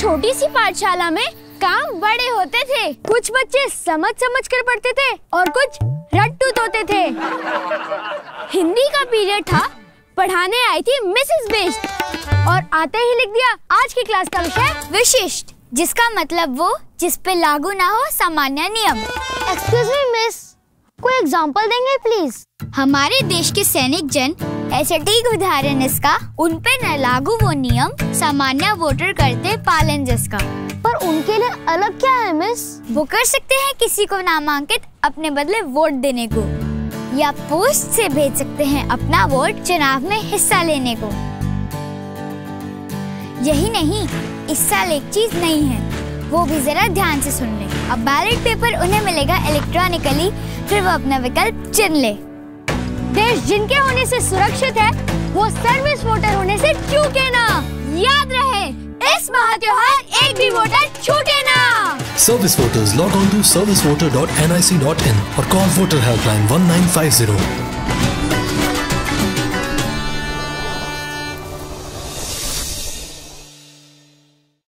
छोटी सी पाठशाला में काम बड़े होते थे। कुछ बच्चे समझ समझ कर पढ़ते थे और कुछ रट्टू होते थे। हिंदी का पीरियड था, पढ़ाने आई थी मिसेस बेस्ट। और आते ही लिख दिया, आज की क्लास का विषय विशिष्ट, जिसका मतलब वो जिस पे लागू ना हो सामान्य नियम। एक्सक्यूज मी मिस कोई एग्जांपल देंगे प्लीज़ हमारे देश के सैनिक जन ऐसे ठीक उदाहरण इसका उन पे न लागू वो नियम सामान्य वोटर करते पालन जिसका। पर उनके लिए अलग क्या है मिस वो कर सकते हैं किसी को नामांकित अपने बदले वोट देने को या पोस्ट से भेज सकते हैं अपना वोट चुनाव में हिस्सा लेने को। यही नहीं इस साल एक चीज़ नहीं है वो भी जरा ध्यान से सुन ले। अब बैलेट पेपर उन्हें मिलेगा इलेक्ट्रॉनिकली फिर वो अपना विकल्प चुन ले। देश जिनके होने से सुरक्षित है, वो सर्विस वोटर होने से चूके ना। याद रहे, इस महा त्योहार एक भी वोटर छूटे ना। आई सी डॉट इन और कॉल वोटर फाइव 1950.